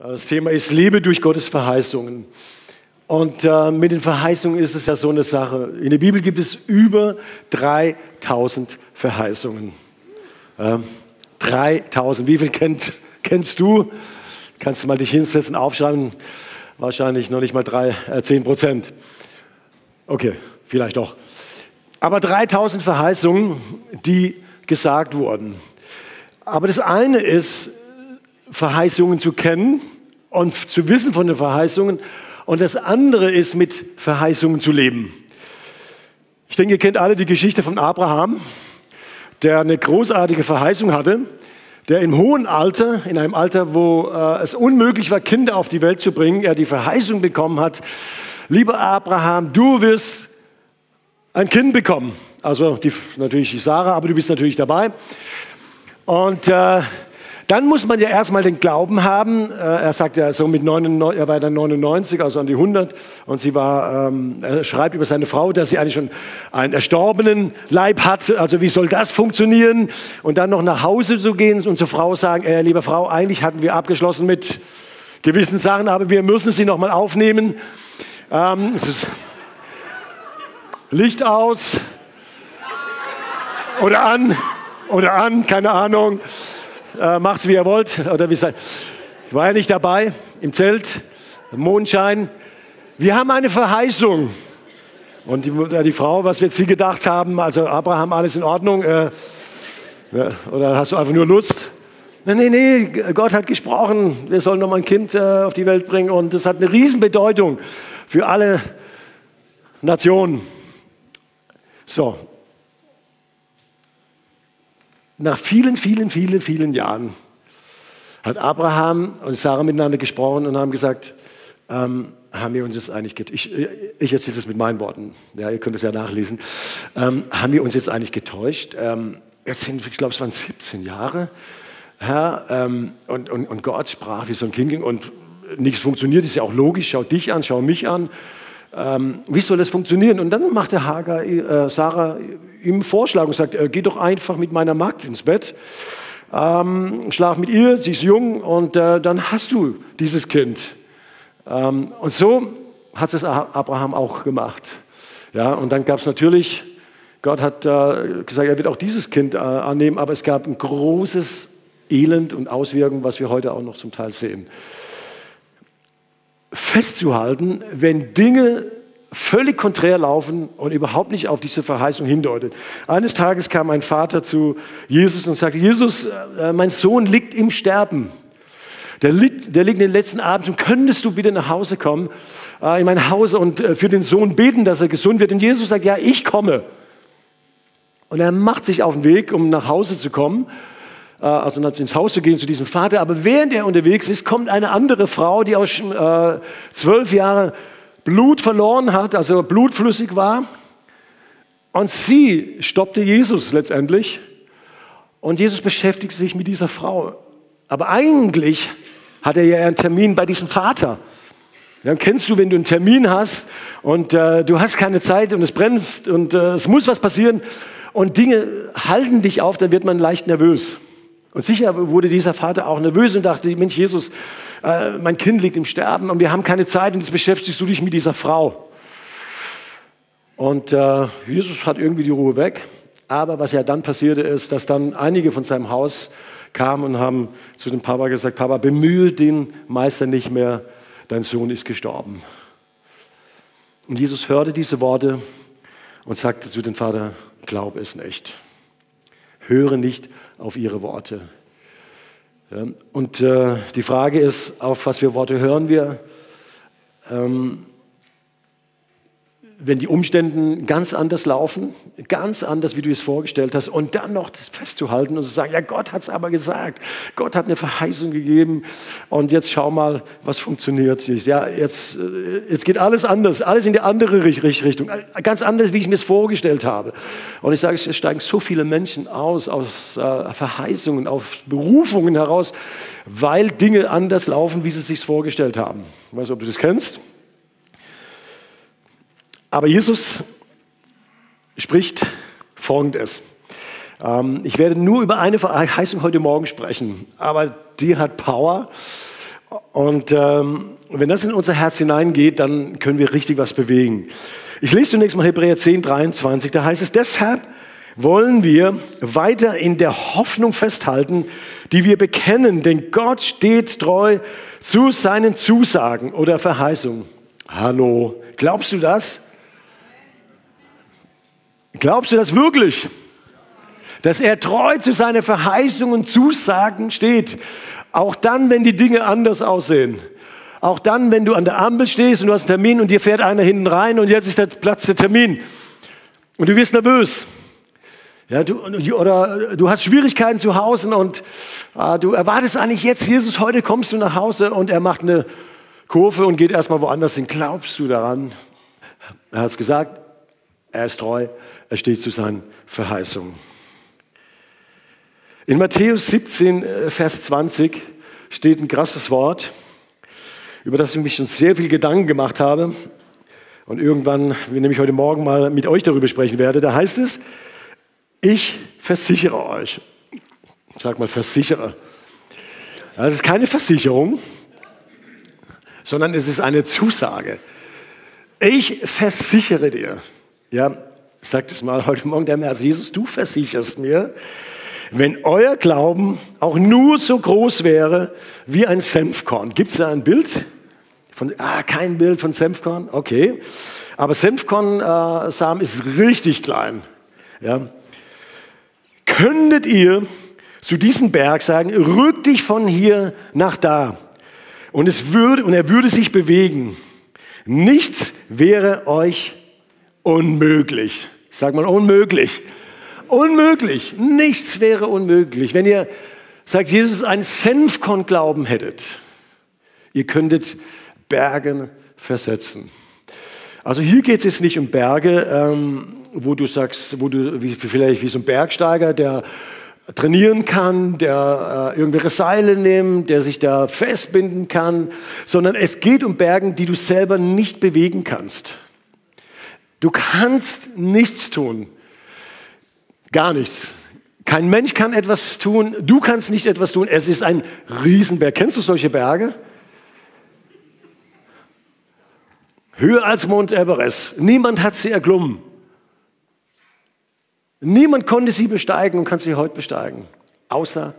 Das Thema ist Liebe durch Gottes Verheißungen. Und äh, mit den Verheißungen ist es ja so eine Sache. In der Bibel gibt es über 3000 Verheißungen. Äh, 3000. Wie viel kennt, kennst du? Kannst du mal dich hinsetzen, aufschreiben? Wahrscheinlich noch nicht mal drei, äh, 10 Prozent. Okay, vielleicht doch. Aber 3000 Verheißungen, die gesagt wurden. Aber das eine ist, Verheißungen zu kennen und zu wissen von den Verheißungen. Und das andere ist, mit Verheißungen zu leben. Ich denke, ihr kennt alle die Geschichte von Abraham, der eine großartige Verheißung hatte, der im hohen Alter, in einem Alter, wo äh, es unmöglich war, Kinder auf die Welt zu bringen, er die Verheißung bekommen hat, lieber Abraham, du wirst ein Kind bekommen. Also die, natürlich Sarah, aber du bist natürlich dabei. Und äh, dann muss man ja erstmal den Glauben haben. Äh, er sagt ja so mit 99, er war dann 99, also an die 100. Und sie war, ähm, er schreibt über seine Frau, dass sie eigentlich schon einen erstorbenen Leib hat. Also wie soll das funktionieren? Und dann noch nach Hause zu gehen und zur Frau sagen, äh, liebe Frau, eigentlich hatten wir abgeschlossen mit gewissen Sachen, aber wir müssen sie nochmal aufnehmen. Ähm, Licht aus oder an oder an, keine Ahnung äh, macht's wie ihr wollt. Oder wie Ich war ja nicht dabei im Zelt, Mondschein. Wir haben eine Verheißung. Und die, die, Frau, was wird sie gedacht haben? Also Abraham, alles in Ordnung? Äh, ja, oder hast du einfach nur Lust? Nee, nee, nee, Gott hat gesprochen, wir sollen noch mal ein Kind äh, auf die Welt bringen und das hat eine Riesenbedeutung für alle Nationen. So, nach vielen, vielen, vielen, vielen Jahren hat Abraham und Sarah miteinander gesprochen und haben gesagt, ähm, haben wir uns jetzt eigentlich getäuscht? Ich, ich erzähle es mit meinen Worten, ja, ihr könnt es ja nachlesen. Ähm, haben wir uns jetzt eigentlich getäuscht? Ähm, jetzt sind, ich glaube, es waren 17 Jahre, Herr, ähm, und, und, und Gott sprach wie so ein Kind und nichts funktioniert, ist ja auch logisch, schau dich an, schau mich an. Ähm, wie soll das funktionieren? Und dann macht der Hagar, äh, Sarah ihm Vorschlag und sagt, äh, geh doch einfach mit meiner Magd ins Bett, ähm, schlaf mit ihr, sie ist jung und äh, dann hast du dieses Kind. Ähm, und so hat es Abraham auch gemacht. Ja, und dann gab es natürlich, Gott hat äh, gesagt, er wird auch dieses Kind äh, annehmen, aber es gab ein großes Elend und Auswirkungen, was wir heute auch noch zum Teil sehen festzuhalten, wenn Dinge völlig konträr laufen und überhaupt nicht auf diese Verheißung hindeuten. Eines Tages kam ein Vater zu Jesus und sagte, Jesus, äh, mein Sohn liegt im Sterben. Der liegt, der liegt in den letzten Abend und könntest du bitte nach Hause kommen, äh, in mein Haus und äh, für den Sohn beten, dass er gesund wird. Und Jesus sagt, ja, ich komme. Und er macht sich auf den Weg, um nach Hause zu kommen. Äh, also ins Haus zu gehen zu diesem Vater. Aber während er unterwegs ist, kommt eine andere Frau, die aus äh, zwölf Jahren Blut verloren hat, also blutflüssig war. Und sie stoppte Jesus letztendlich. Und Jesus beschäftigt sich mit dieser Frau. Aber eigentlich hat er ja einen Termin bei diesem Vater. Dann kennst du, wenn du einen Termin hast und äh, du hast keine Zeit und es brennt und äh, es muss was passieren und Dinge halten dich auf, dann wird man leicht nervös. Und sicher wurde dieser Vater auch nervös und dachte, Mensch, Jesus, äh, mein Kind liegt im Sterben und wir haben keine Zeit und jetzt beschäftigst du dich mit dieser Frau. Und äh, Jesus hat irgendwie die Ruhe weg. Aber was ja dann passierte ist, dass dann einige von seinem Haus kamen und haben zu dem Papa gesagt, Papa, bemühe den Meister nicht mehr, dein Sohn ist gestorben. Und Jesus hörte diese Worte und sagte zu dem Vater, glaub es nicht. Höre nicht auf ihre Worte. Und äh, die Frage ist, auf was für Worte hören wir? Ähm, wenn die Umstände ganz anders laufen, ganz anders, wie du es vorgestellt hast, und dann noch festzuhalten und zu sagen, ja, Gott hat es aber gesagt, Gott hat eine Verheißung gegeben und jetzt schau mal, was funktioniert. Ja, jetzt, äh, jetzt geht alles anders, alles in die andere Richtung, ganz anders, wie ich mir es vorgestellt habe. Und ich sage, es steigen so viele Menschen aus, aus äh, Verheißungen, auf Berufungen heraus, weil Dinge anders laufen, wie sie es sich vorgestellt haben. Ich weiß nicht, ob du das kennst. Aber Jesus spricht Folgendes. Ähm, ich werde nur über eine Verheißung heute Morgen sprechen, aber die hat Power Und ähm, wenn das in unser Herz hineingeht, dann können wir richtig was bewegen. Ich lese zunächst mal Hebräer 10, 23. Da heißt es, deshalb wollen wir weiter in der Hoffnung festhalten, die wir bekennen, denn Gott steht treu zu seinen Zusagen oder Verheißungen. Hallo, glaubst du das? Glaubst du das wirklich? Dass er treu zu seinen Verheißungen und Zusagen steht, auch dann, wenn die Dinge anders aussehen. Auch dann, wenn du an der Ampel stehst und du hast einen Termin und dir fährt einer hinten rein und jetzt ist der Platz der Termin. Und du wirst nervös. Ja, du, oder du hast Schwierigkeiten zu Hause und äh, du erwartest eigentlich jetzt, Jesus, heute kommst du nach Hause und er macht eine Kurve und geht erstmal woanders hin. Glaubst du daran? Er hat es gesagt, er ist treu, er steht zu seinen Verheißungen. In Matthäus 17, äh, Vers 20 steht ein krasses Wort über das ich mich schon sehr viel Gedanken gemacht habe und irgendwann, wie nämlich heute Morgen mal mit euch darüber sprechen werde, da heißt es, ich versichere euch. Sag mal, versichere. Das ist keine Versicherung, sondern es ist eine Zusage. Ich versichere dir. Ja, sagt es mal heute Morgen der März, Jesus, du versicherst mir, wenn euer Glauben auch nur so groß wäre wie ein Senfkorn. Gibt es da ein Bild? Von, ah, kein Bild von Senfkorn, okay. Aber Senfkornsamen äh, ist richtig klein. Ja. Könntet ihr zu diesem Berg sagen, rück dich von hier nach da. Und, es würde, und er würde sich bewegen. Nichts wäre euch unmöglich. Ich sag mal unmöglich. Unmöglich. Nichts wäre unmöglich. Wenn ihr, sagt Jesus, einen Senfkorn-Glauben hättet, ihr könntet Bergen versetzen. Also hier geht es jetzt nicht um Berge, ähm, wo du sagst, wo du wie, vielleicht wie so ein Bergsteiger, der trainieren kann, der äh, irgendwelche Seile nimmt, der sich da festbinden kann, sondern es geht um Bergen, die du selber nicht bewegen kannst. Du kannst nichts tun, gar nichts. Kein Mensch kann etwas tun, du kannst nicht etwas tun. Es ist ein Riesenberg. Kennst du solche Berge? Höher als Mount Everest. Niemand hat sie erklommen. Niemand konnte sie besteigen und kann sie heute besteigen, außer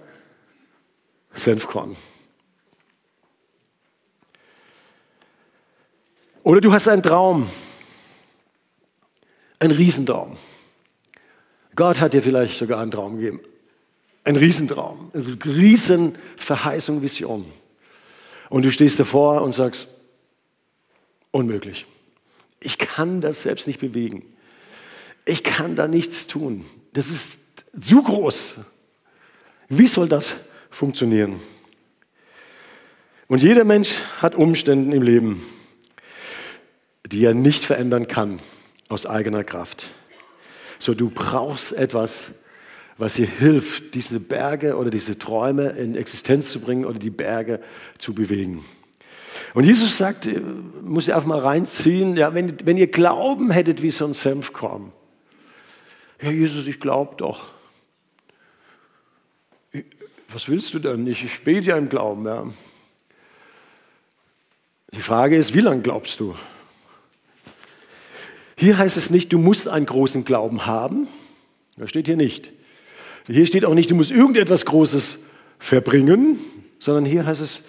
Senfkorn. Oder du hast einen Traum, einen Riesentraum. Gott hat dir vielleicht sogar einen Traum gegeben. Ein Riesentraum, eine Riesenverheißung, Vision. Und du stehst davor und sagst, Unmöglich. Ich kann das selbst nicht bewegen. Ich kann da nichts tun. Das ist zu groß. Wie soll das funktionieren? Und jeder Mensch hat Umstände im Leben, die er nicht verändern kann aus eigener Kraft. So, du brauchst etwas, was dir hilft, diese Berge oder diese Träume in Existenz zu bringen oder die Berge zu bewegen. Und Jesus sagt, äh, muss ich einfach mal reinziehen, ja, wenn, wenn ihr Glauben hättet wie so ein Senfkorn. Ja, Jesus, ich glaube doch. Was willst du denn? Ich, ich bete ja im Glauben. Ja. Die Frage ist, wie lange glaubst du? Hier heißt es nicht, du musst einen großen Glauben haben. Das steht hier nicht. Hier steht auch nicht, du musst irgendetwas Großes verbringen, sondern hier heißt es,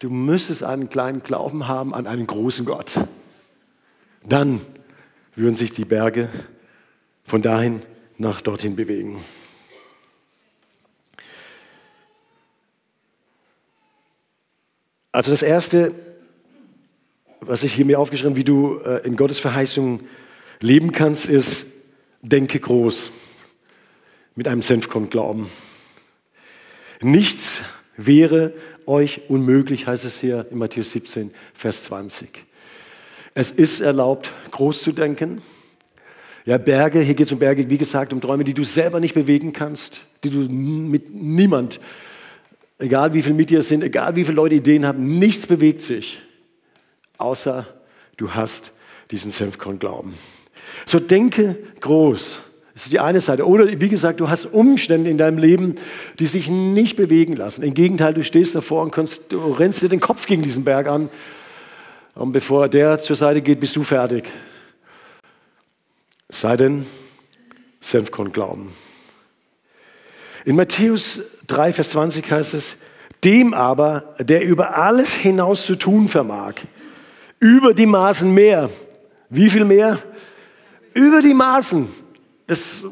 Du müsstest einen kleinen Glauben haben an einen großen Gott. Dann würden sich die Berge von dahin nach dorthin bewegen. Also das Erste, was ich hier mir aufgeschrieben, wie du äh, in Gottes Verheißung leben kannst, ist, denke groß mit einem Senfkorn-Glauben. Nichts wäre euch unmöglich, heißt es hier in Matthäus 17, Vers 20. Es ist erlaubt, groß zu denken. Ja, Berge, hier geht es um Berge, wie gesagt, um Träume, die du selber nicht bewegen kannst, die du mit niemand, egal wie viel mit dir sind, egal wie viele Leute Ideen haben, nichts bewegt sich, außer du hast diesen Senfkorn-Glauben. So denke groß. Das ist die eine Seite. Oder wie gesagt, du hast Umstände in deinem Leben, die sich nicht bewegen lassen. Im Gegenteil, du stehst davor und kannst, du rennst dir den Kopf gegen diesen Berg an. Und bevor der zur Seite geht, bist du fertig. Sei denn, Senfkorn glauben. In Matthäus 3, Vers 20 heißt es, dem aber, der über alles hinaus zu tun vermag, über die Maßen mehr. Wie viel mehr? Über die Maßen. Das,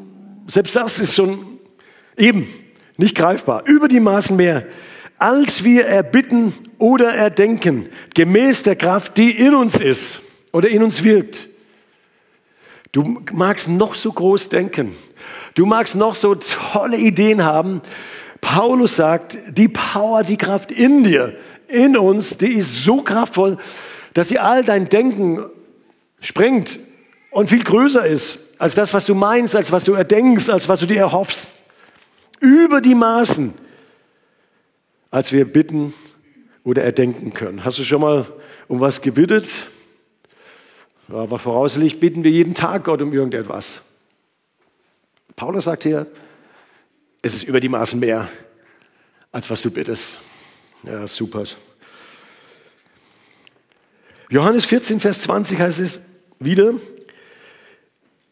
selbst das ist schon eben nicht greifbar. Über die Maßen mehr, als wir erbitten oder erdenken, gemäß der Kraft, die in uns ist oder in uns wirkt. Du magst noch so groß denken. Du magst noch so tolle Ideen haben. Paulus sagt, die Power, die Kraft in dir, in uns, die ist so kraftvoll, dass sie all dein Denken sprengt und viel größer ist als das, was du meinst, als was du erdenkst, als was du dir erhoffst. Über die Maßen, als wir bitten oder erdenken können. Hast du schon mal um was gebittet? Aber voraussichtlich bitten wir jeden Tag Gott um irgendetwas. Paulus sagt hier, es ist über die Maßen mehr, als was du bittest. Ja, super. Johannes 14, Vers 20 heißt es wieder,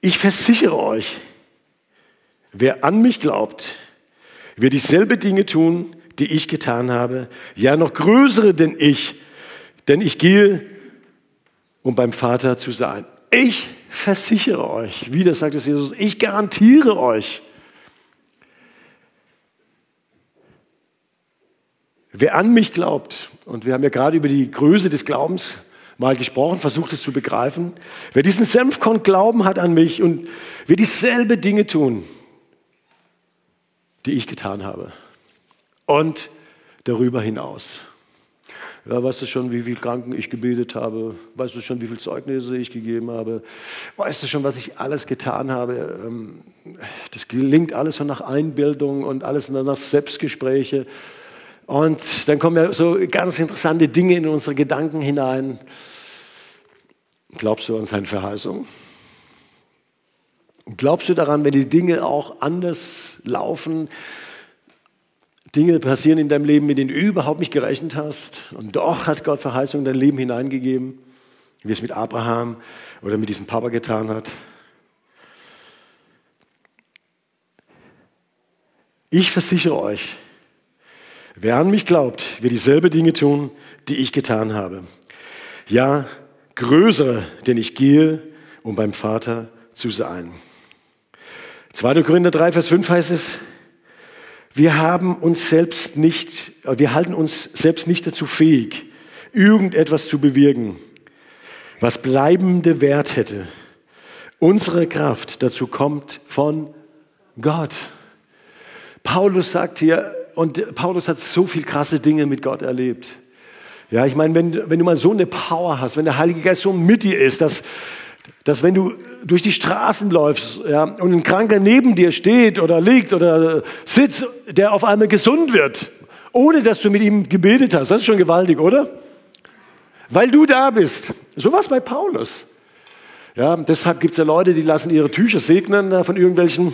ich versichere euch, wer an mich glaubt, wird dieselbe Dinge tun, die ich getan habe, ja noch größere denn ich, denn ich gehe, um beim Vater zu sein. Ich versichere euch, wieder sagt es Jesus, ich garantiere euch, wer an mich glaubt, und wir haben ja gerade über die Größe des Glaubens mal gesprochen, versucht es zu begreifen, wer diesen Senfkorn Glauben hat an mich und wird dieselbe Dinge tun, die ich getan habe. Und darüber hinaus. Ja, weißt du schon, wie viele Kranken ich gebetet habe? Weißt du schon, wie viele Zeugnisse ich gegeben habe? Weißt du schon, was ich alles getan habe? Ähm, das gelingt alles so nach Einbildung und alles nach Selbstgespräche. Und dann kommen ja so ganz interessante Dinge in unsere Gedanken hinein. Glaubst du an seine Verheißung? Glaubst du daran, wenn die Dinge auch anders laufen, Dinge passieren in deinem Leben, mit denen du überhaupt nicht gerechnet hast. Und doch hat Gott Verheißung in dein Leben hineingegeben, wie es mit Abraham oder mit diesem Papa getan hat. Ich versichere euch, wer an mich glaubt, wird dieselbe Dinge tun, die ich getan habe. Ja, größere, denn ich gehe, um beim Vater zu sein. 2. Korinther 3, Vers 5 heißt es, wir haben uns selbst nicht, wir halten uns selbst nicht dazu fähig, irgendetwas zu bewirken, was bleibende Wert hätte. Unsere Kraft dazu kommt von Gott. Paulus sagt hier, und Paulus hat so viel krasse Dinge mit Gott erlebt. Ja, ich meine, wenn, wenn du mal so eine Power hast, wenn der Heilige Geist so mit dir ist, dass, dass wenn du durch die Straßen läufst ja, und ein Kranker neben dir steht oder liegt oder sitzt, der auf einmal gesund wird, ohne dass du mit ihm gebetet hast, das ist schon gewaltig, oder? Weil du da bist. So war es bei Paulus. Ja, deshalb gibt es ja Leute, die lassen ihre Tücher segnen von irgendwelchen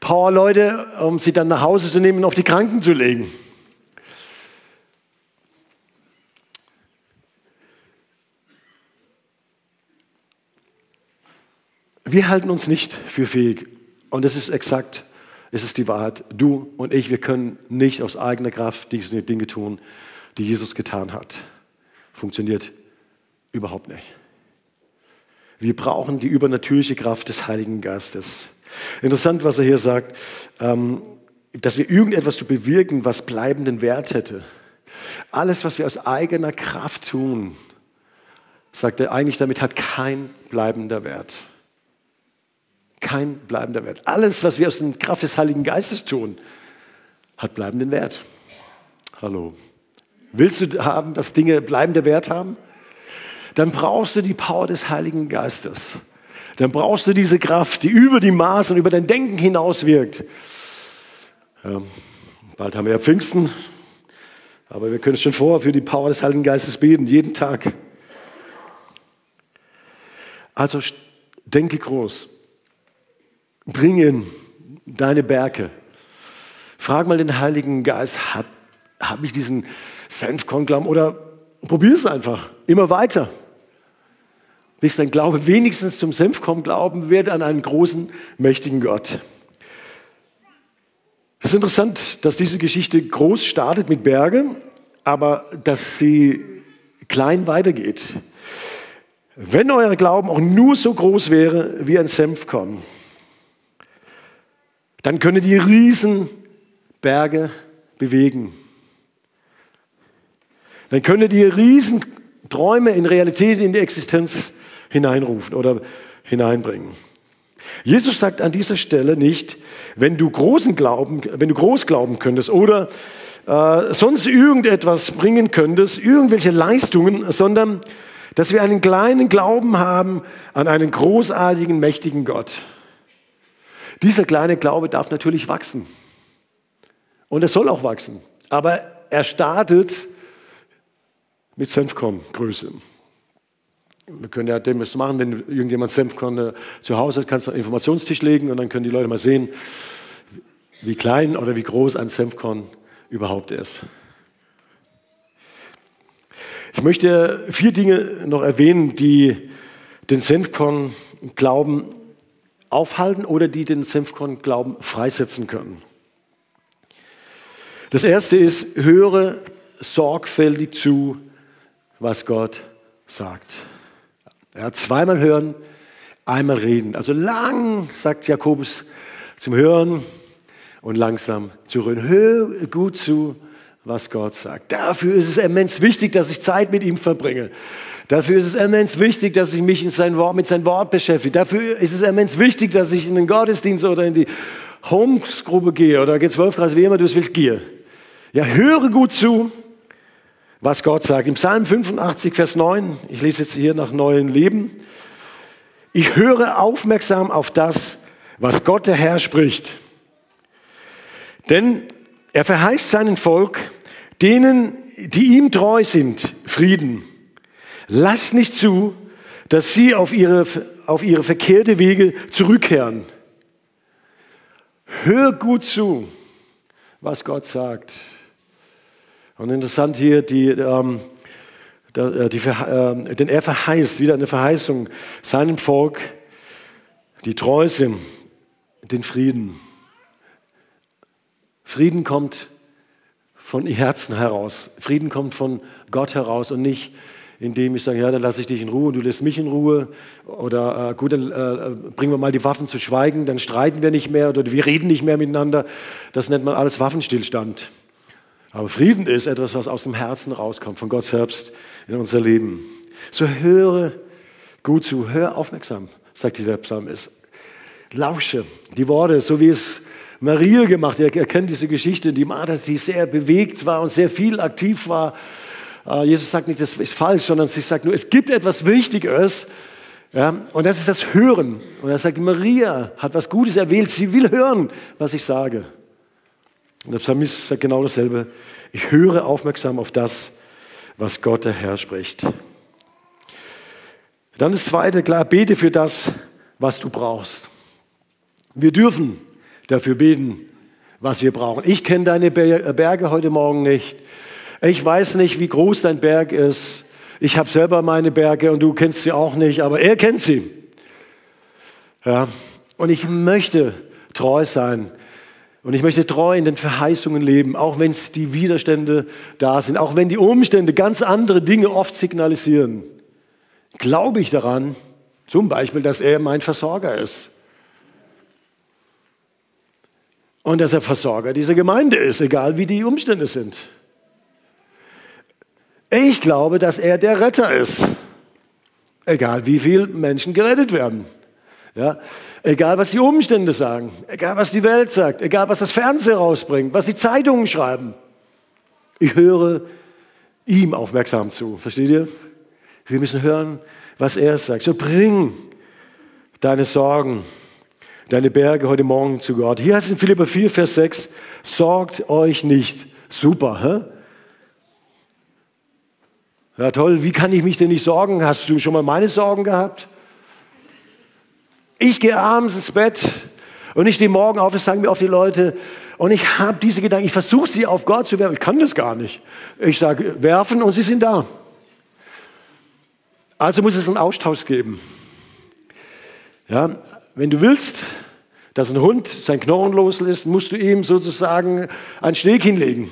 Power-Leute, um sie dann nach Hause zu nehmen und auf die Kranken zu legen. Wir halten uns nicht für fähig. Und es ist exakt, es ist die Wahrheit. Du und ich, wir können nicht aus eigener Kraft diese Dinge tun, die Jesus getan hat. Funktioniert überhaupt nicht. Wir brauchen die übernatürliche Kraft des Heiligen Geistes. Interessant, was er hier sagt, ähm, dass wir irgendetwas zu bewirken, was bleibenden Wert hätte. Alles, was wir aus eigener Kraft tun, sagt er eigentlich, damit hat kein bleibender Wert kein bleibender Wert. Alles, was wir aus der Kraft des Heiligen Geistes tun, hat bleibenden Wert. Hallo. Willst du haben, dass Dinge bleibenden Wert haben? Dann brauchst du die Power des Heiligen Geistes. Dann brauchst du diese Kraft, die über die Maßen, über dein Denken hinaus wirkt. Bald haben wir ja Pfingsten, aber wir können schon vorher für die Power des Heiligen Geistes beten, jeden Tag. Also denke groß. bringen deine Berge. Frag mal den Heiligen Geist, habe hab ich diesen Senfkorn-Glauben oder probier es einfach immer weiter, bis dein Glaube wenigstens zum Senfkorn-Glauben wird an einen großen, mächtigen Gott. Es ist interessant, dass diese Geschichte groß startet mit Bergen, aber dass sie klein weitergeht. Wenn euer Glauben auch nur so groß wäre wie ein Senfkorn, dann könne die Riesenberge bewegen. Dann könne die Riesenträume in Realität, in die Existenz hineinrufen oder hineinbringen. Jesus sagt an dieser Stelle nicht, wenn du großen Glauben, wenn du groß glauben könntest oder äh, sonst irgendetwas bringen könntest, irgendwelche Leistungen, sondern dass wir einen kleinen Glauben haben an einen großartigen, mächtigen Gott. Dieser kleine Glaube darf natürlich wachsen. Und er soll auch wachsen. Aber er startet mit Senfkorngröße. Wir können ja dem was machen, wenn irgendjemand Senfkorn äh, zu Hause hat, kannst du einen Informationstisch legen und dann können die Leute mal sehen, wie klein oder wie groß ein Senfkorn überhaupt ist. Ich möchte vier Dinge noch erwähnen, die den Senfkorn-Glauben aufhalten oder die den Senfkorn-Glauben freisetzen können. Das erste ist, höre sorgfältig zu, was Gott sagt. Ja, zweimal hören, einmal reden. Also lang, sagt Jakobus, zum Hören und langsam zu hören. Hör gut zu, was Gott sagt. Dafür ist es immens wichtig, dass ich Zeit mit ihm verbringe. Dafür ist es immens wichtig, dass ich mich in sein Wort, mit seinem Wort beschäftige. Dafür ist es immens wichtig, dass ich in den Gottesdienst oder in die Homesgruppe gehe oder G12-Kreis, wie immer du es willst, gehe. Ja, höre gut zu was Gott sagt. Im Psalm 85, Vers 9, ich lese jetzt hier nach Neuen Leben. Ich höre aufmerksam auf das, was Gott der Herr spricht. Denn er verheißt seinen Volk, denen, die ihm treu sind, Frieden. Lasst nicht zu, dass sie auf ihre, auf ihre verkehrte Wege zurückkehren. Hör gut zu, was Gott sagt. Und interessant hier, die, ähm, äh, die, äh, denn er verheißt, wieder eine Verheißung, seinem Volk, die treu sind, den Frieden. Frieden kommt von ihr Herzen heraus. Frieden kommt von Gott heraus und nicht, indem ich sage, ja, dann lasse ich dich in Ruhe und du lässt mich in Ruhe. Oder äh, gut, dann äh, bringen wir mal die Waffen zu schweigen, dann streiten wir nicht mehr oder wir reden nicht mehr miteinander. Das nennt man alles Waffenstillstand. Aber Frieden ist etwas, was aus dem Herzen rauskommt, von Gott selbst in unser Leben. So höre gut zu, hör aufmerksam, sagt der Psalmist. Lausche die Worte, so wie es Maria gemacht hat. Er kennt diese Geschichte, die Martha, die sehr bewegt war und sehr viel aktiv war. Äh, Jesus sagt nicht, das ist falsch, sondern sie sagt nur, es gibt etwas Wichtiges. Ja, und das ist das Hören. Und er sagt, Maria hat was Gutes erwählt. Sie will hören, was ich sage. Und der Psalmist sagt genau dasselbe. Ich höre aufmerksam auf das, was Gott der Herr spricht. Dann das zweite, klar, bete für das, was du brauchst. Wir dürfen dafür beten, was wir brauchen. Ich kenne deine Berge heute Morgen nicht. Ich weiß nicht, wie groß dein Berg ist. Ich habe selber meine Berge und du kennst sie auch nicht, aber er kennt sie. Ja. Und ich möchte treu sein und ich möchte treu in den Verheißungen leben, auch wenn es die Widerstände da sind, auch wenn die Umstände ganz andere Dinge oft signalisieren. Glaube ich daran, zum Beispiel, dass er mein Versorger ist. Und dass er Versorger dieser Gemeinde ist, egal wie die Umstände sind. Ich glaube, dass er der Retter ist, egal wie viele Menschen gerettet werden. Ja? Egal, was die Umstände sagen, egal, was die Welt sagt, egal, was das Fernsehen rausbringt, was die Zeitungen schreiben. Ich höre ihm aufmerksam zu. Versteht ihr? Wir müssen hören, was er sagt. So bring deine Sorgen, deine Berge heute Morgen zu Gott. Hier heißt es in Philippa 4, Vers 6, sorgt euch nicht. Super, hä? Ja, toll, wie kann ich mich denn nicht sorgen? Hast du schon mal meine Sorgen gehabt? Ich gehe abends ins Bett Und ich stehe morgen auf, das sagen mir oft die Leute, und ich habe diese Gedanken, ich versuche sie auf Gott zu werfen, ich kann das gar nicht. Ich sage, werfen und sie sind da. Also muss es einen Austausch geben. Ja, wenn du willst, dass ein Hund sein Knochen loslässt, musst du ihm sozusagen einen Steg hinlegen.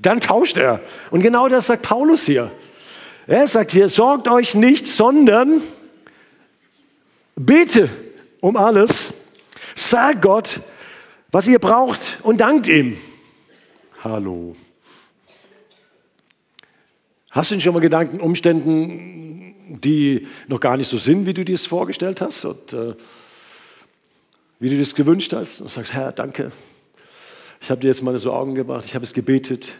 Dann tauscht er. Und genau das sagt Paulus hier. Er sagt hier, sorgt euch nicht, sondern bete um alles, sag Gott, was ihr braucht und dankt ihm. Hallo. Hast du denn schon mal Gedanken, Umständen, die noch gar nicht so sind, wie du dir es vorgestellt hast und äh, wie du das gewünscht hast? Und sagst, Herr, danke. Ich habe dir jetzt meine Sorgen gebracht, ich habe es gebetet.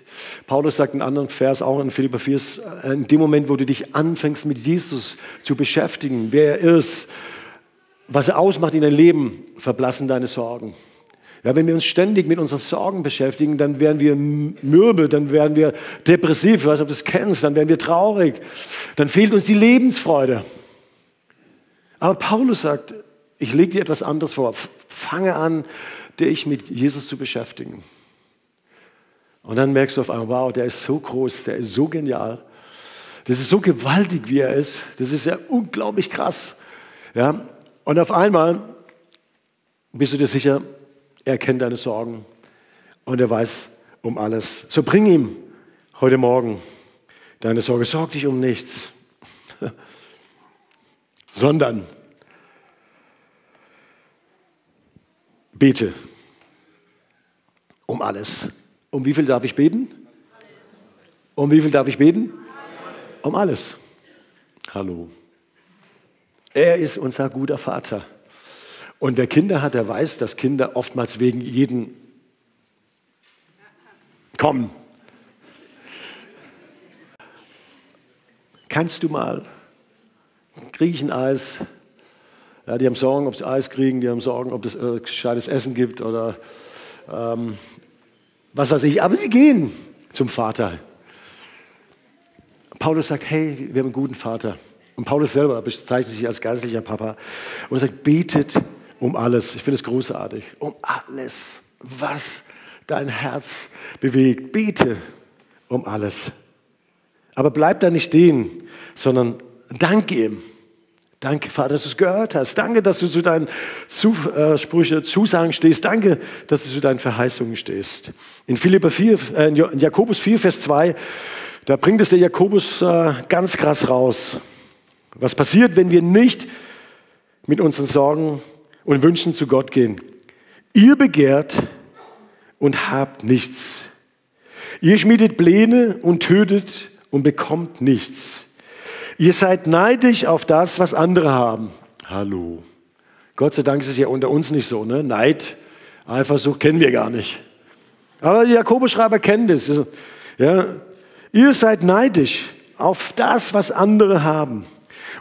Paulus sagt in einem anderen Vers, auch in Philipper 4, in dem Moment, wo du dich anfängst mit Jesus zu beschäftigen, wer er ist, was er ausmacht in dein Leben, verblassen deine Sorgen. Ja, wenn wir uns ständig mit unseren Sorgen beschäftigen, dann werden wir mürbe, dann werden wir depressiv, ich weiß nicht, ob du das kennst, dann werden wir traurig, dann fehlt uns die Lebensfreude. Aber Paulus sagt, ich lege dir etwas anderes vor. Fange an, dich mit Jesus zu beschäftigen. Und dann merkst du auf einmal, wow, der ist so groß, der ist so genial. Das ist so gewaltig, wie er ist. Das ist ja unglaublich krass. Ja? Und auf einmal bist du dir sicher, er kennt deine Sorgen und er weiß um alles. So bring ihm heute Morgen deine Sorge. Sorg dich um nichts, sondern bete um alles. Um wie viel darf ich beten? Um wie viel darf ich beten? Um alles. Hallo. Er ist unser guter Vater. Und wer Kinder hat, der weiß, dass Kinder oftmals wegen jeden kommen. Kannst du mal? Kriege ich ein Eis? Ja, die haben Sorgen, ob sie Eis kriegen, die haben Sorgen, ob es äh, gescheites Essen gibt oder ähm, was weiß ich. Aber sie gehen zum Vater. Paulus sagt, hey, wir haben einen guten Vater. Und Paulus selber bezeichnet sich als geistlicher Papa. Und sagt, betet um alles. Ich finde es großartig. Um alles, was dein Herz bewegt. Bete um alles. Aber bleib da nicht stehen, sondern danke ihm. Danke, Vater, dass du es gehört hast. Danke, dass du zu deinen Zusprüche, Zusagen stehst. Danke, dass du zu deinen Verheißungen stehst. In, Philippa 4, äh, in Jakobus 4, Vers 2, da bringt es der Jakobus äh, ganz krass raus. Was passiert, wenn wir nicht mit unseren Sorgen und Wünschen zu Gott gehen. Ihr begehrt und habt nichts. Ihr schmiedet Pläne und tötet und bekommt nichts. Ihr seid neidisch auf das, was andere haben. Hallo. Gott sei Dank ist es ja unter uns nicht so. Ne? Neid, Eifersucht kennen wir gar nicht. Aber die Jakobus-Schreiber kennen das. Ja? Ihr seid neidisch auf das, was andere haben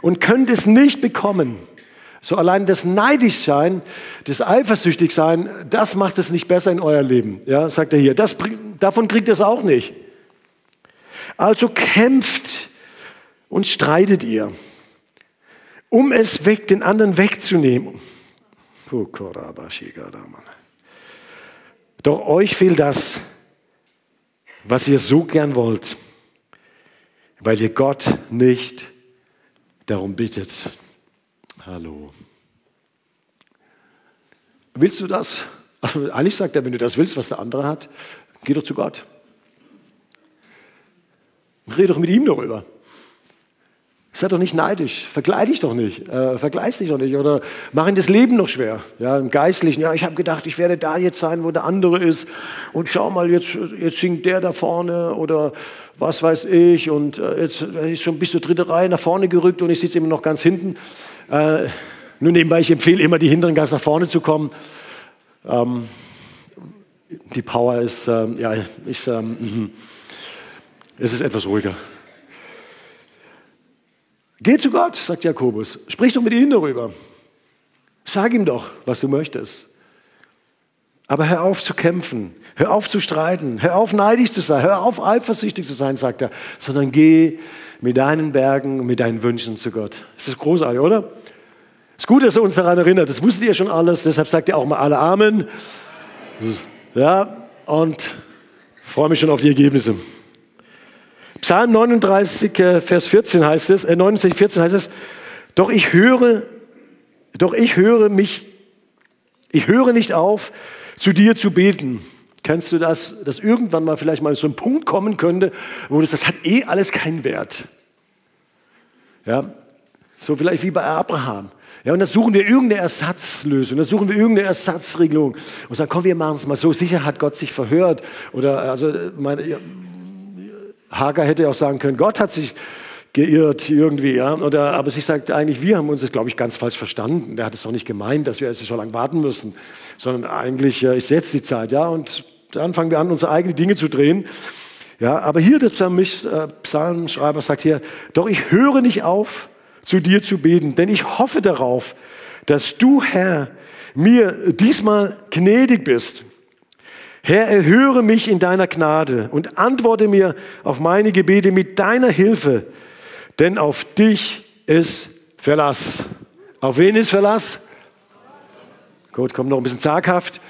und könnt es nicht bekommen. So allein das Neidischsein, das Eifersüchtigsein, das macht es nicht besser in euer Leben. Ja, sagt er hier. Das, davon kriegt es auch nicht. Also kämpft und streitet ihr, um es weg, den anderen wegzunehmen. Doch euch fehlt das, was ihr so gern wollt, weil ihr Gott nicht darum bittet. Hallo. Willst du das? Also eigentlich sagt er, wenn du das willst, was der andere hat, geh doch zu Gott. Rede doch mit ihm darüber. Sei doch nicht neidisch, vergleich dich doch nicht, äh, vergleich dich doch nicht oder mach ihm das Leben noch schwer. Ja, Im Geistlichen, ja, ich habe gedacht, ich werde da jetzt sein, wo der andere ist und schau mal, jetzt, jetzt singt der da vorne oder was weiß ich und äh, jetzt ist schon bis zur dritte Reihe nach vorne gerückt und ich sitze immer noch ganz hinten. Äh, nur nebenbei, ich empfehle immer, die hinteren ganz nach vorne zu kommen. Ähm, die Power ist, ähm, ja, ich, ähm, mhm. es ist etwas ruhiger. Geh zu Gott, sagt Jakobus. Sprich doch mit ihm darüber. Sag ihm doch, was du möchtest. Aber hör auf zu kämpfen, hör auf zu streiten, hör auf neidisch zu sein, hör auf eifersüchtig zu sein, sagt er, sondern geh mit deinen Bergen, mit deinen Wünschen zu Gott. Das ist großartig, oder? Es ist gut, dass er uns daran erinnert. Das wusstet ihr schon alles, deshalb sagt ihr auch mal alle Amen. Ja, und freue mich schon auf die Ergebnisse. Psalm 39, äh, Vers 14 heißt es, äh 69, 14 heißt es, doch ich höre, doch ich höre mich, ich höre nicht auf, zu dir zu beten. Kennst du das, dass irgendwann mal vielleicht mal so ein Punkt kommen könnte, wo das, das hat eh alles keinen Wert. Ja, so vielleicht wie bei Abraham. Ja, und dann suchen wir irgendeine Ersatzlösung, dann suchen wir irgendeine Ersatzregelung und sagen, komm, wir machen es mal so. Sicher hat Gott sich verhört. Oder also meine, Hagar hätte auch sagen können, Gott hat sich geirrt irgendwie, ja. Oder, aber sie sagt eigentlich, wir haben uns das, glaube ich, ganz falsch verstanden. Der hat es doch nicht gemeint, dass wir jetzt so lange warten müssen, sondern eigentlich ja, ist jetzt die Zeit, ja. Und dann fangen wir an, unsere eigenen Dinge zu drehen. Ja, aber hier der äh, Psalmschreiber sagt hier, doch ich höre nicht auf, zu dir zu beten, denn ich hoffe darauf, dass du, Herr, mir diesmal gnädig bist. Herr, erhöre mich in deiner Gnade und antworte mir auf meine Gebete mit deiner Hilfe, denn auf dich ist Verlass. Auf wen ist Verlass? Gut, kommt noch ein bisschen zaghaft.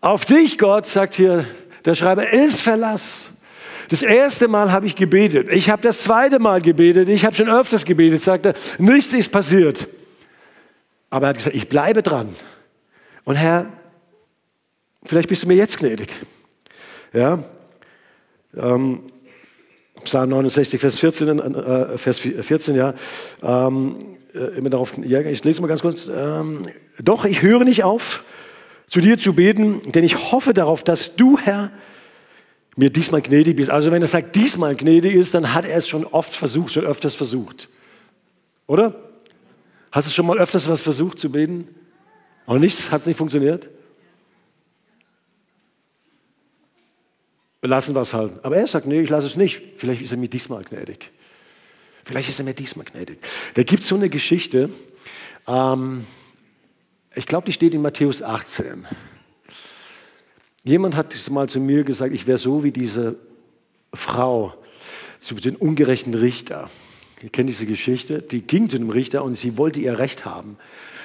Auf dich, Gott, sagt hier der Schreiber, ist Verlass. Das erste Mal habe ich gebetet. Ich habe das zweite Mal gebetet. Ich habe schon öfters gebetet. Sagte, nichts ist passiert. Aber er hat gesagt, ich bleibe dran. Und Herr, vielleicht bist du mir jetzt gnädig. Ja. Ähm, Psalm 69, Vers 14, äh, Vers 14 ja. Ähm, äh, immer darauf, ja, ich lese mal ganz kurz. Ähm, Doch ich höre nicht auf, zu dir zu beten, denn ich hoffe darauf, dass du, Herr, mir diesmal gnädig bist. Also wenn er sagt, diesmal gnädig ist, dann hat er es schon oft versucht, schon öfters versucht. Oder? Hast du schon mal öfters was versucht zu beten? Und nichts, hat es nicht funktioniert? Lassen wir es halt. Aber er sagt, nee, ich lasse es nicht. Vielleicht ist er mir diesmal gnädig. Vielleicht ist er mir diesmal gnädig. Da gibt es so eine Geschichte, ähm, ich glaube, die steht in Matthäus 18. Jemand hat mal zu mir gesagt, ich wäre so wie diese Frau zu den ungerechten Richter. Ihr kennt diese Geschichte. Die ging zu einem Richter und sie wollte ihr Recht haben.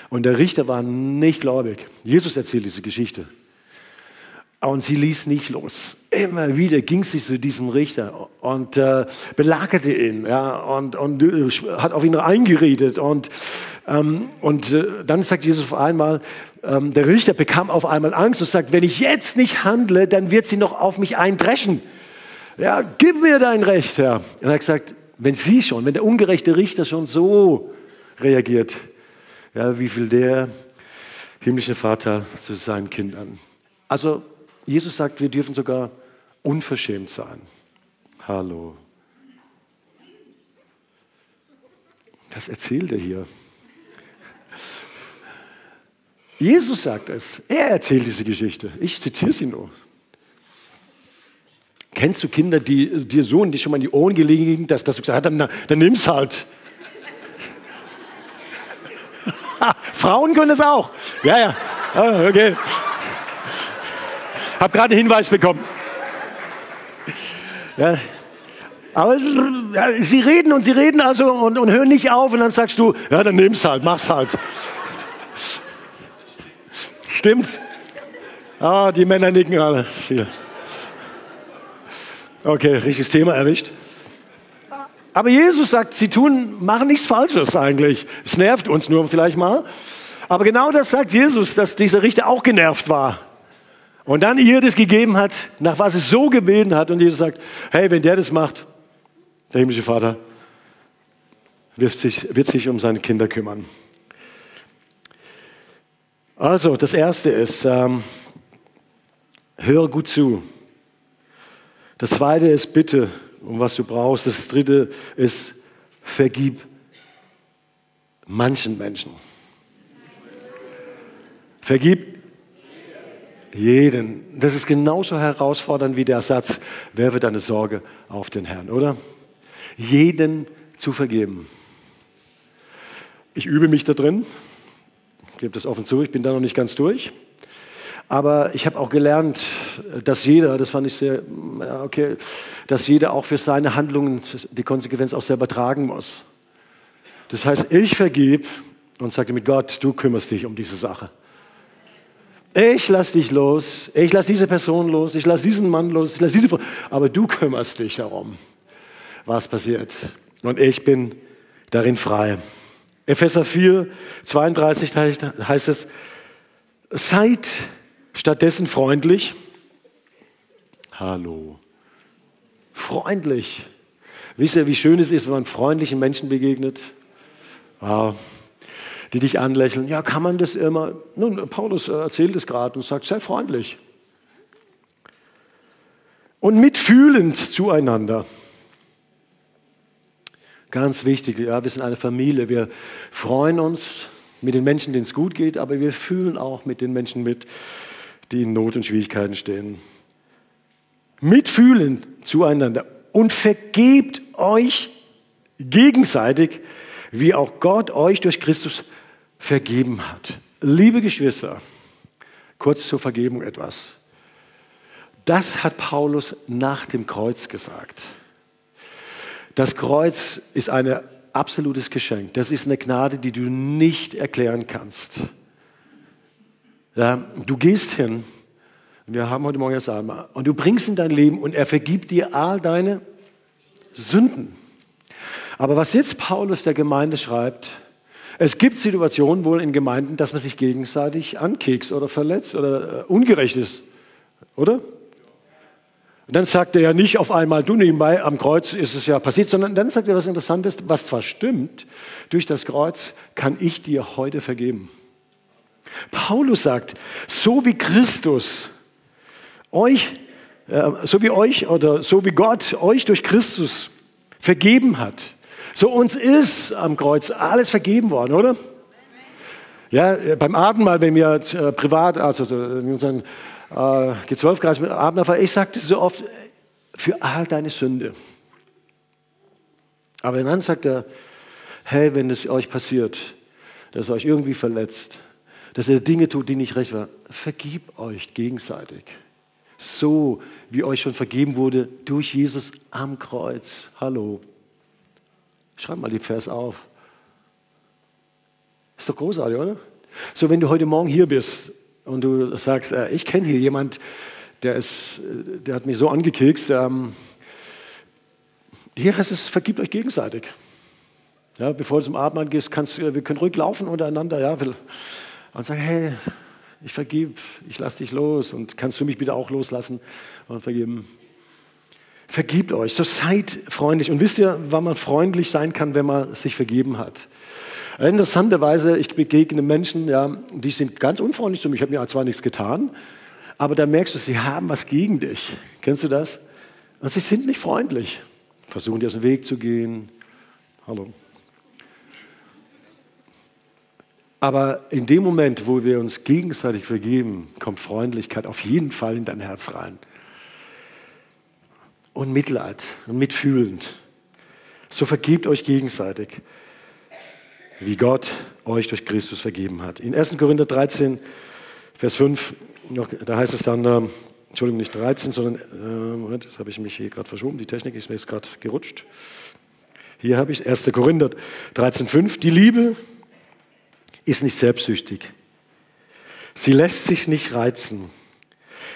Und der Richter war nicht gläubig. Jesus erzählt diese Geschichte. Und sie ließ nicht los. Immer wieder ging sie zu diesem Richter und äh, belagerte ihn ja, und, und äh, hat auf ihn eingeredet. Und, ähm, und äh, dann sagt Jesus auf einmal, ähm, der Richter bekam auf einmal Angst und sagt, wenn ich jetzt nicht handle, dann wird sie noch auf mich eindreschen. Ja, gib mir dein Recht, Herr. Und er hat gesagt, wenn sie schon, wenn der ungerechte Richter schon so reagiert, ja, wie viel der himmlische Vater zu seinen Kindern. Also Jesus sagt, wir dürfen sogar unverschämt sein. Hallo. Was erzählt er hier? Jesus sagt es. Er erzählt diese Geschichte. Ich zitiere sie nur. Kennst du Kinder, die dir so und die schon mal in die Ohren gelegen dass, dass du gesagt hast, dann, dann nimm's halt. Frauen können es auch. Ja, ja. Ah, okay. Hab gerade einen Hinweis bekommen. Ja. Aber ja, sie reden und sie reden also und, und hören nicht auf und dann sagst du, ja, dann nimm's halt, mach's halt. Stimmt's? Ah, die Männer nicken alle. Viel. Okay, richtiges Thema erwischt. Aber Jesus sagt, sie tun, machen nichts Falsches eigentlich. Es nervt uns nur vielleicht mal. Aber genau das sagt Jesus, dass dieser Richter auch genervt war. Und dann ihr das gegeben hat, nach was es so gebeten hat. Und Jesus sagt, hey, wenn der das macht, der himmlische Vater, wird sich, wird sich um seine Kinder kümmern. Also, das erste ist, ähm, höre gut zu. Das zweite ist, bitte um was du brauchst. Das dritte ist, vergib manchen Menschen. Vergib jeden. Das ist genauso herausfordernd wie der Satz, werfe deine Sorge auf den Herrn, oder? Jeden zu vergeben. Ich übe mich da drin gebe das offen zu, ich bin da noch nicht ganz durch. Aber ich habe auch gelernt, dass jeder, das fand ich sehr, okay, dass jeder auch für seine Handlungen die Konsequenz auch selber tragen muss. Das heißt, ich vergebe und sagte mit Gott, du kümmerst dich um diese Sache. Ich lasse dich los, ich lasse diese Person los, ich lasse diesen Mann los, ich lasse diese Frau, aber du kümmerst dich darum, was passiert. Und ich bin darin frei. Epheser 4, 32 heißt es, seid stattdessen freundlich. Hallo. Freundlich. Wisst ihr, wie schön es ist, wenn man freundlichen Menschen begegnet? Wow die dich anlächeln. Ja, kann man das immer? Nun, Paulus erzählt es gerade und sagt, sei freundlich. Und mitfühlend zueinander. Ganz wichtig, ja, wir sind eine Familie. Wir freuen uns mit den Menschen, denen es gut geht, aber wir fühlen auch mit den Menschen mit, die in Not und Schwierigkeiten stehen. Mitfühlend zueinander und vergebt euch gegenseitig, wie auch Gott euch durch Christus vergeben hat. Liebe Geschwister, kurz zur Vergebung etwas. Das hat Paulus nach dem Kreuz gesagt. Das Kreuz ist ein absolutes Geschenk. Das ist eine Gnade, die du nicht erklären kannst. Ja, du gehst hin, wir haben heute Morgen das einmal, und du bringst in dein Leben und er vergibt dir all deine Sünden. Aber was jetzt Paulus der Gemeinde schreibt, es gibt Situationen wohl in Gemeinden, dass man sich gegenseitig ankekst oder verletzt oder äh, ungerecht ist, oder? Und dann sagt er ja nicht auf einmal, du nebenbei am Kreuz ist es ja passiert, sondern dann sagt er was Interessantes, was zwar stimmt, durch das Kreuz kann ich dir heute vergeben. Paulus sagt, so wie Christus euch, äh, so wie euch oder so wie Gott euch durch Christus vergeben hat, so uns ist am Kreuz alles vergeben worden, oder? Ja, beim Abendmahl, wenn wir äh, privat, also in unseren äh, G12-Kreis mit Abendmahl, ich sagte so oft, für all deine Sünde. Aber dann sagt er, hey, wenn es euch passiert, dass euch irgendwie verletzt, dass ihr Dinge tut, die nicht recht waren, vergib euch gegenseitig. So wie euch schon vergeben wurde durch Jesus am Kreuz. Hallo. Schreib mal die Vers auf. Ist doch großartig, oder? So, wenn du heute Morgen hier bist und du sagst, äh, ich kenne hier jemand, der, ist, der hat mich so angekekst, ähm, hier heißt es, vergibt euch gegenseitig. Ja, bevor du zum Abendmahl gehst, kannst, wir können ruhig laufen untereinander. Ja, und sagen, hey, ich vergib, ich lass dich los und kannst du mich bitte auch loslassen und vergeben. Vergibt euch, so seid freundlich. Und wisst ihr, wann man freundlich sein kann, wenn man sich vergeben hat? Interessanterweise, ich begegne Menschen, ja, die sind ganz unfreundlich zu mir. Ich habe mir zwar nichts getan, aber da merkst du, sie haben was gegen dich. Kennst du das? Und sie sind nicht freundlich. Versuchen dir aus dem Weg zu gehen. Hallo. Aber in dem Moment, wo wir uns gegenseitig vergeben, kommt Freundlichkeit auf jeden Fall in dein Herz rein und Mitleid und mitfühlend. So vergebt euch gegenseitig, wie Gott euch durch Christus vergeben hat. In 1. Korinther 13, Vers 5, da heißt es dann, äh, Entschuldigung, nicht 13, sondern, äh, Moment, das habe ich mich hier gerade verschoben, die Technik ist mir jetzt gerade gerutscht. Hier habe ich 1. Korinther 13, 5. Die Liebe ist nicht selbstsüchtig. Sie lässt sich nicht reizen.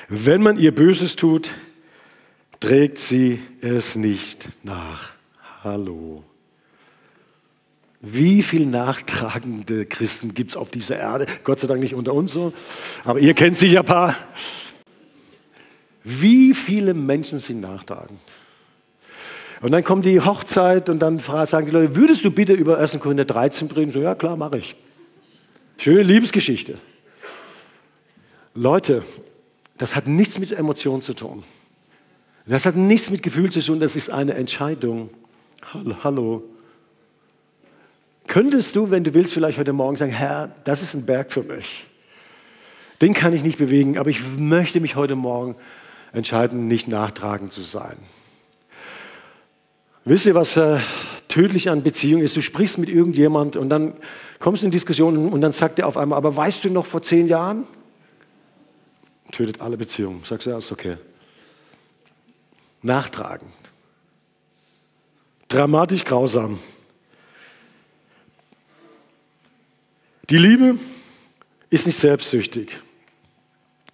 Wenn man ihr Böses tut, trägt sie es nicht nach. Hallo. Wie viele nachtragende Christen gibt es auf dieser Erde? Gott sei Dank nicht unter uns so, aber ihr kennt sicher ein paar. Wie viele Menschen sind nachtragend? Und dann kommt die Hochzeit und dann sagen die Leute, würdest du bitte über 1. Korinther 13 reden? So, ja klar, mache ich. Schöne Liebesgeschichte. Leute, das hat nichts mit Emotionen zu tun. Das hat nichts mit Gefühl zu tun, das ist eine Entscheidung. Hallo. Könntest du, wenn du willst, vielleicht heute Morgen sagen, Herr, das ist ein Berg für mich. Den kann ich nicht bewegen, aber ich möchte mich heute Morgen entscheiden, nicht nachtragend zu sein. Wisst ihr, was äh, tödlich an Beziehungen ist? Du sprichst mit irgendjemand und dann kommst du in Diskussionen und dann sagt er auf einmal, aber weißt du noch vor zehn Jahren? Tötet alle Beziehungen. Sagst du, ja, ist okay nachtragend. Dramatisch grausam. Die Liebe ist nicht selbstsüchtig.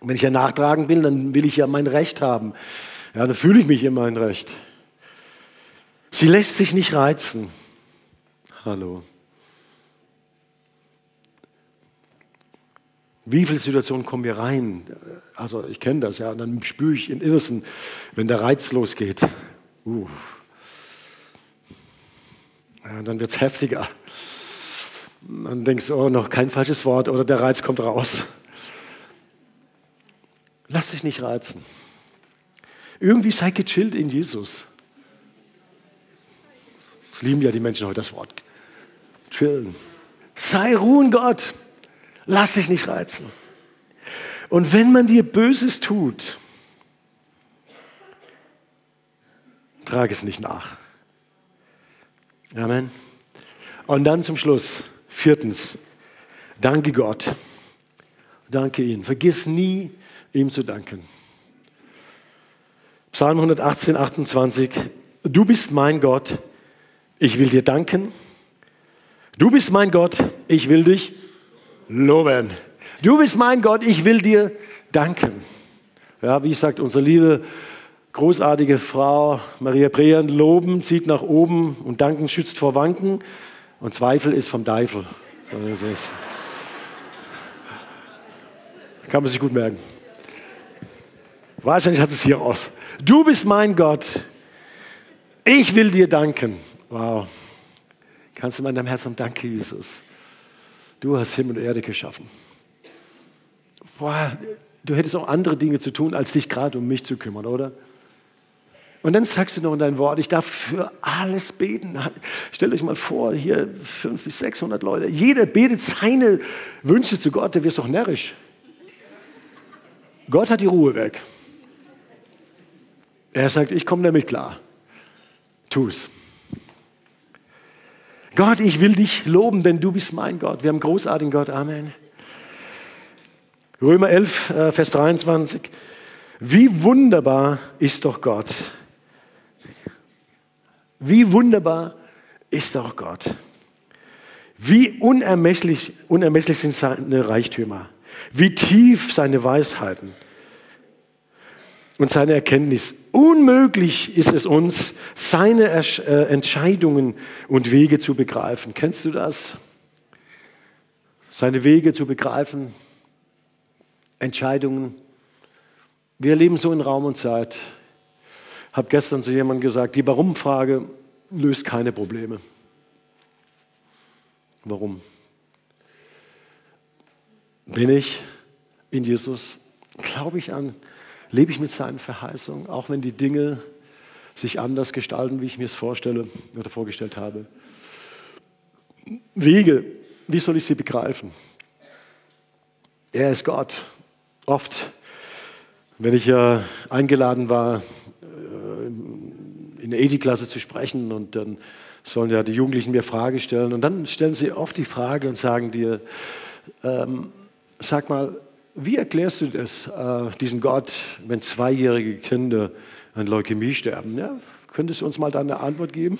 wenn ich ja nachtragend bin, dann will ich ja mein Recht haben. Ja, dann fühle ich mich immer ein Recht. Sie lässt sich nicht reizen. Hallo. Wie viele Situationen kommen wir rein? Also ich kenne das ja, und dann spüre ich im Innersten, wenn der Reiz losgeht. Uh. Dann wird es heftiger. Dann denkst du, oh, noch kein falsches Wort oder der Reiz kommt raus. Lass dich nicht reizen. Irgendwie sei gechillt in Jesus. Das lieben ja die Menschen heute, das Wort. Chillen. Sei ruhen Gott. Lass dich nicht reizen. Und wenn man dir Böses tut, trage es nicht nach. Amen. Und dann zum Schluss, viertens, danke Gott. Danke ihn. Vergiss nie, ihm zu danken. Psalm 118, 28. Du bist mein Gott, ich will dir danken. Du bist mein Gott, ich will dich loben. Du bist mein Gott, ich will dir danken. Ja, wie sagt unsere liebe, großartige Frau Maria Brehan, loben zieht nach oben und danken schützt vor Wanken und Zweifel ist vom Teufel. So ist Kann man sich gut merken. Wahrscheinlich hat es hier aus. Du bist mein Gott. Ich will dir danken. Wow. Kannst du in deinem Herzen danke, Jesus. Du hast Himmel und Erde geschaffen. Boah, du hättest auch andere Dinge zu tun, als dich gerade um mich zu kümmern, oder? Und dann sagst du noch in dein Wort, ich darf für alles beten. Stellt euch mal vor, hier 500 bis 600 Leute. Jeder betet seine Wünsche zu Gott, der wird doch närrisch. Gott hat die Ruhe weg. Er sagt, ich komme damit klar. Tu es. Gott, ich will dich loben, denn du bist mein Gott. Wir haben großartigen Gott. Amen. Römer 11, äh, Vers 23. Wie wunderbar ist doch Gott. Wie wunderbar ist doch Gott. Wie unermesslich, unermesslich sind seine Reichtümer. Wie tief seine Weisheiten und seine Erkenntnis. Unmöglich ist es uns, seine äh, Entscheidungen und Wege zu begreifen. Kennst du das? Seine Wege zu begreifen, Entscheidungen. Wir leben so in Raum und Zeit. Ich habe gestern zu jemandem gesagt, die Warum-Frage löst keine Probleme. Warum? Bin ich in Jesus? Glaube ich an Lebe ich mit seinen Verheißungen, auch wenn die Dinge sich anders gestalten, wie ich mir es vorstelle oder vorgestellt habe? Wege, wie soll ich sie begreifen? Er ist Gott. Oft, wenn ich ja eingeladen war, äh, in der Ethikklasse zu sprechen und dann sollen ja die Jugendlichen mir Fragen stellen und dann stellen sie oft die Frage und sagen dir, ähm, sag mal, wie erklärst du das, äh, diesen Gott, wenn zweijährige Kinder an Leukämie sterben? Ja, könntest du uns mal da eine Antwort geben?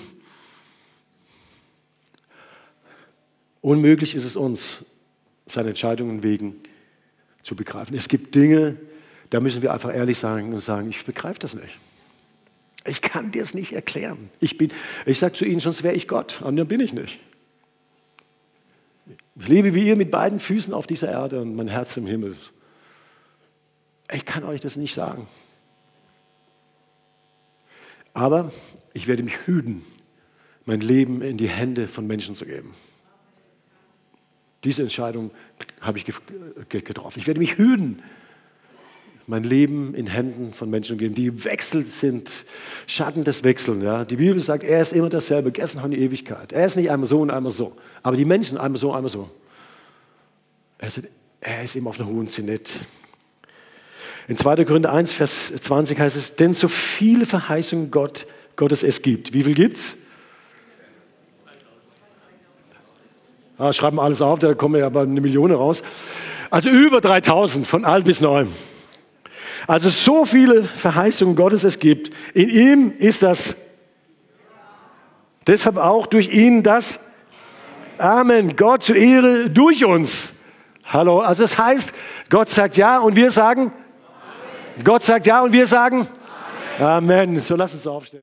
Unmöglich ist es uns, seine Entscheidungen wegen zu begreifen. Es gibt Dinge, da müssen wir einfach ehrlich sein und sagen, ich begreife das nicht. Ich kann dir es nicht erklären. Ich, ich sage zu Ihnen, sonst wäre ich Gott, und dann bin ich nicht. Ich lebe wie ihr mit beiden Füßen auf dieser Erde und mein Herz im Himmel. Ich kann euch das nicht sagen. Aber ich werde mich hüten, mein Leben in die Hände von Menschen zu geben. Diese Entscheidung habe ich getroffen. Ich werde mich hüten, mein Leben in Händen von Menschen geben, die wechselt sind, Schatten des Wechseln. Ja. Die Bibel sagt, er ist immer dasselbe, gestern und die Ewigkeit. Er ist nicht einmal so und einmal so. Aber die Menschen einmal so, einmal so. Er ist, er ist immer auf einer hohen Zenit. In 2. Korinther 1, Vers 20 heißt es, denn so viele Verheißungen Gott, Gottes es gibt. Wie viel gibt es? Ah, schreiben alles auf, da kommen ja aber eine Million raus. Also über 3000 von alt bis neu. Also so viele Verheißungen Gottes es gibt. In ihm ist das. Deshalb auch durch ihn das Amen. Gott zur Ehre durch uns. Hallo. Also es das heißt, Gott sagt ja und wir sagen? Amen. Gott sagt ja und wir sagen? Amen. Amen. So lass uns aufstehen.